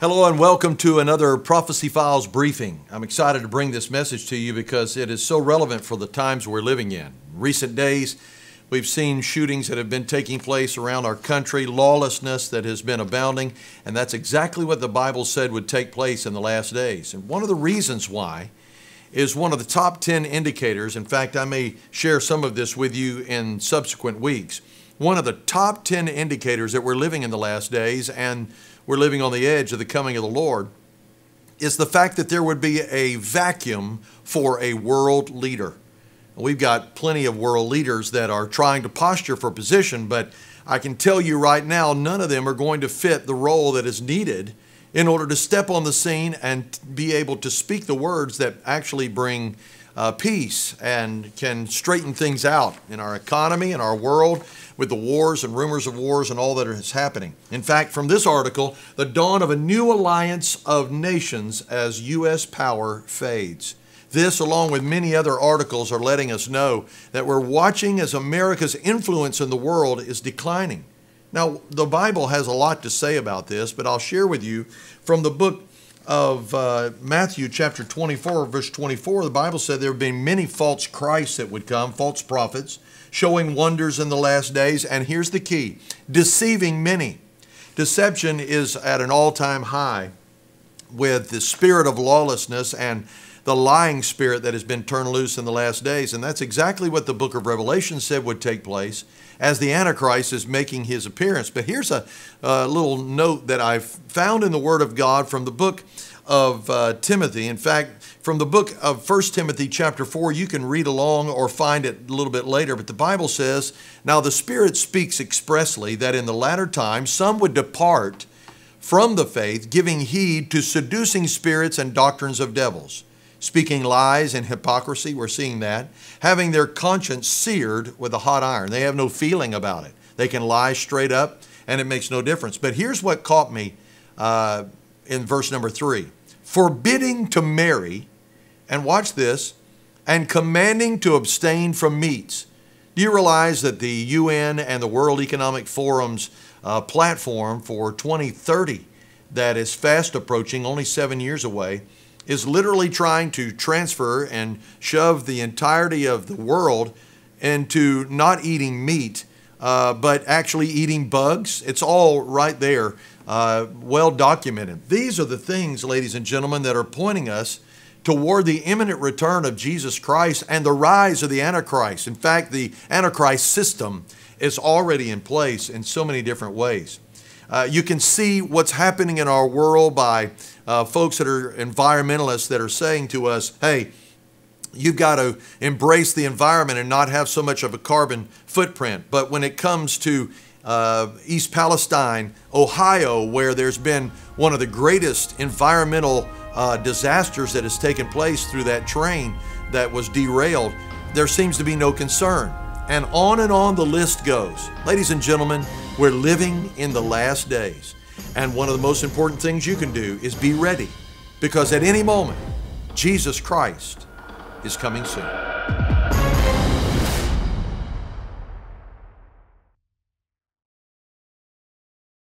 Hello and welcome to another Prophecy Files briefing. I'm excited to bring this message to you because it is so relevant for the times we're living in. Recent days, we've seen shootings that have been taking place around our country, lawlessness that has been abounding, and that's exactly what the Bible said would take place in the last days. And one of the reasons why is one of the top 10 indicators. In fact, I may share some of this with you in subsequent weeks. One of the top 10 indicators that we're living in the last days and we're living on the edge of the coming of the Lord is the fact that there would be a vacuum for a world leader. We've got plenty of world leaders that are trying to posture for position, but I can tell you right now, none of them are going to fit the role that is needed in order to step on the scene and be able to speak the words that actually bring uh, peace and can straighten things out in our economy and our world with the wars and rumors of wars and all that is happening. In fact, from this article, the dawn of a new alliance of nations as U.S. power fades. This, along with many other articles, are letting us know that we're watching as America's influence in the world is declining. Now, the Bible has a lot to say about this, but I'll share with you from the book of uh, Matthew chapter 24, verse 24, the Bible said there have been many false Christs that would come, false prophets, showing wonders in the last days. And here's the key deceiving many. Deception is at an all time high with the spirit of lawlessness and the lying spirit that has been turned loose in the last days. And that's exactly what the book of Revelation said would take place as the Antichrist is making his appearance. But here's a, a little note that I've found in the Word of God from the book of uh, Timothy. In fact, from the book of 1 Timothy chapter 4, you can read along or find it a little bit later, but the Bible says, Now the Spirit speaks expressly that in the latter times some would depart from the faith, giving heed to seducing spirits and doctrines of devils speaking lies and hypocrisy. We're seeing that. Having their conscience seared with a hot iron. They have no feeling about it. They can lie straight up and it makes no difference. But here's what caught me uh, in verse number three forbidding to marry, and watch this, and commanding to abstain from meats. Do you realize that the UN and the World Economic Forum's uh, platform for 2030 that is fast approaching, only seven years away, is literally trying to transfer and shove the entirety of the world into not eating meat, uh, but actually eating bugs. It's all right there, uh, well documented. These are the things, ladies and gentlemen, that are pointing us toward the imminent return of Jesus Christ and the rise of the Antichrist. In fact, the Antichrist system is already in place in so many different ways. Uh, you can see what's happening in our world by uh, folks that are environmentalists that are saying to us, hey, you've got to embrace the environment and not have so much of a carbon footprint. But when it comes to uh, East Palestine, Ohio, where there's been one of the greatest environmental uh, disasters that has taken place through that train that was derailed, there seems to be no concern. And on and on the list goes. Ladies and gentlemen, we're living in the last days. And one of the most important things you can do is be ready because at any moment, Jesus Christ is coming soon.